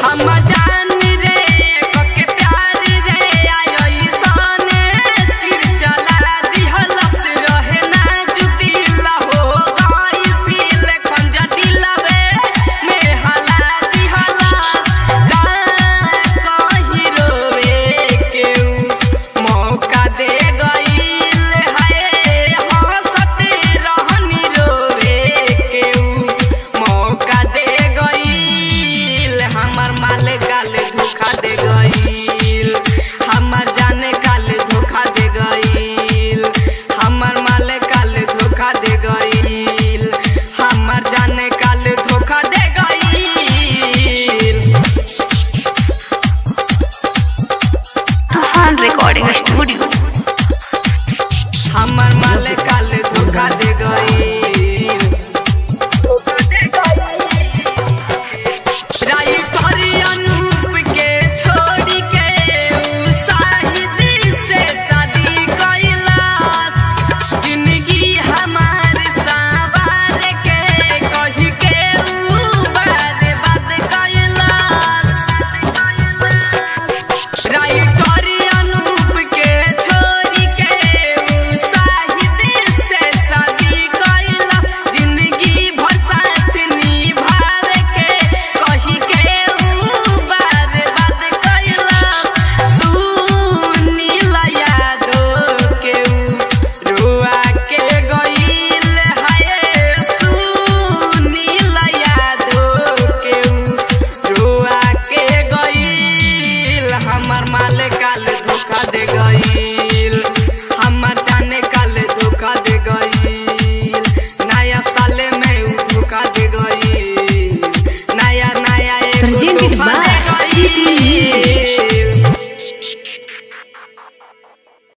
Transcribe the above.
I'm a body.